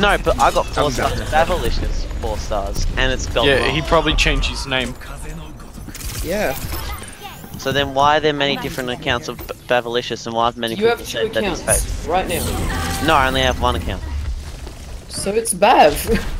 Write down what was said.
No, but I got four stars. done. Bavalicious, four stars, and it's gone. Yeah, wrong. he probably changed his name. Yeah. So then why are there many different accounts of B- Bavalicious and why have many You people have said that he's fake? right now. No, I only have one account. So it's Bav.